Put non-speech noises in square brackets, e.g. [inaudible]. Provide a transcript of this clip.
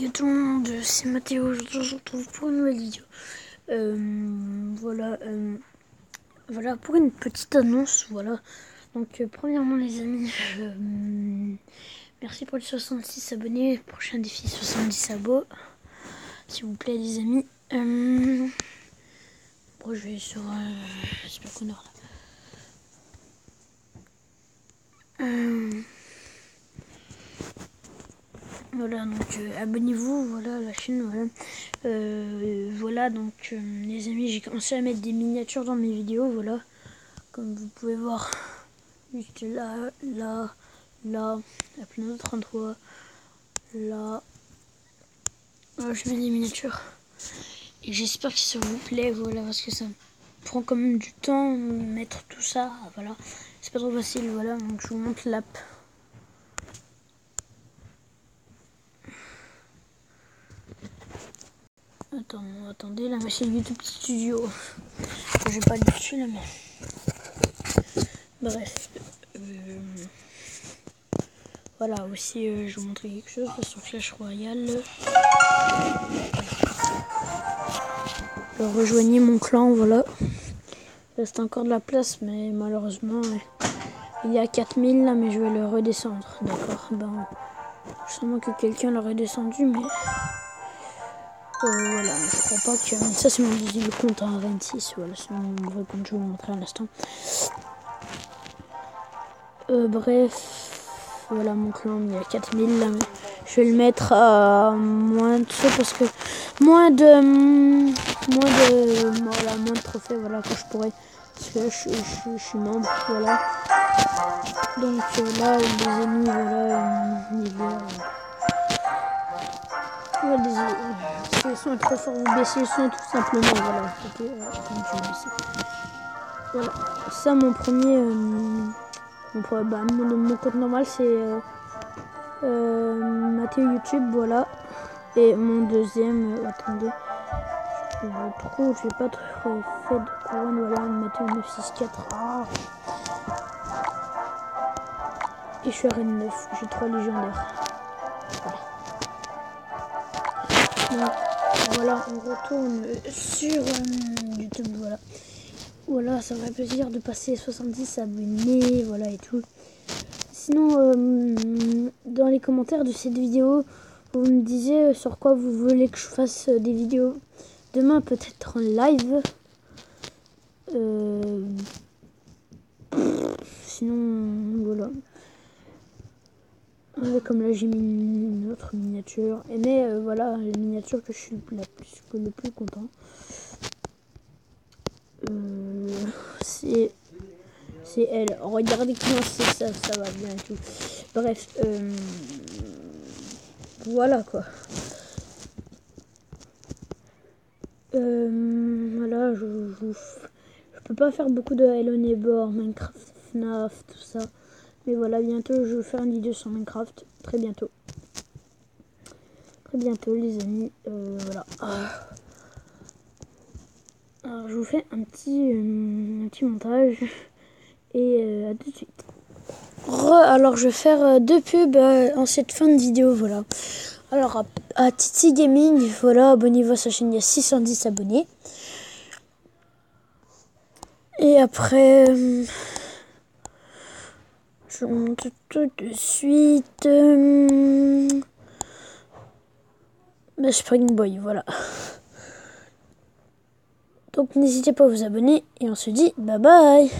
Yo tout le monde, c'est Mathéo, aujourd'hui je vous retrouve pour une nouvelle vidéo. Euh, voilà, euh, voilà pour une petite annonce, voilà. Donc euh, premièrement les amis, merci pour les 66 abonnés, prochain défi 70 abos, s'il vous plaît les amis. Bon je vais sur, j'espère qu'on là. Voilà, donc euh, abonnez-vous, voilà, la chaîne, voilà. Euh, donc euh, les amis, j'ai commencé à mettre des miniatures dans mes vidéos, voilà. Comme vous pouvez voir, juste là, là, là, à plein d'autres endroits, là. Voilà, je mets des miniatures. Et j'espère que ça vous plaît, voilà, parce que ça prend quand même du temps, mettre tout ça, voilà. C'est pas trop facile, voilà, donc je vous montre l'app. Attends, attendez, la machine YouTube Studio. Je vais pas le dessus là, mais. Bref. Euh, Voilà, aussi, euh, je vous montrer quelque chose sur Clash Royale. Euh, rejoignez mon clan, voilà. Il reste encore de la place, mais malheureusement, euh, il y a 4000 là, mais je vais le redescendre. D'accord Ben, sûrement que quelqu'un l'a redescendu, mais. Voilà, je crois pas que. Ça, c'est mon deuxième compte, hein, 26. Voilà, c'est mon vrai compte, je vous montrer à l'instant. Euh, bref, voilà mon clan, il y a 4000 là. mais Je vais le mettre à moins de ça parce que. Moins de. Moins de. Voilà, moins de trophées, voilà, que je pourrais. Parce que je, suis membre, voilà. Donc euh, là, les amis, voilà, euh, niveau. Ouais, désolé. Si le son est trop fort, vous baissez le son tout simplement. Voilà. Ok, euh. Voilà. Ça, mon premier. euh, mon, bah, mon, compte normal, c'est euh, euh, Mathéo YouTube. Voilà. Et mon deuxième. euh, attendez. Je trouve. Pas trop fait de couronne. Voilà. Mathéo 964. Ah. Et je suis à Rennes 9. J'ai trois légendaires. Voilà, on retourne sur euh, YouTube, voilà. Voilà, ça me fait plaisir de passer 70 abonnés, voilà et tout. Sinon, euh, dans les commentaires de cette vidéo, vous me disiez sur quoi vous voulez que je fasse des vidéos demain, peut-être en live. Euh, sinon, voilà. Comme là j'ai mis miniature. Et mais euh, voilà, la miniature que je suis la plus, le plus content. Euh, c'est c'est elle. Regardez comment c'est ça, ça va bien et tout. Bref, euh, voilà quoi. Voilà, je, je, je peux pas faire beaucoup de Hello Neighbor, Minecraft, FNAF, tout ça. Mais voilà, bientôt je vais faire une vidéo sur Minecraft. Très bientôt. Très bientôt, les amis. Euh, voilà. Alors, je vous fais un petit, euh, montage. [laughs] Et euh, à tout de suite. Alors, je vais faire deux pubs en cette fin de vidéo. Voilà. Alors, à, à Titi Gaming, voilà, abonnez-vous à sa chaîne. Il y a 610 abonnés. Et après. je vous montre tout de suite. Bah, Spring Boy, voilà. Donc n'hésitez pas à vous abonner et on se dit bye bye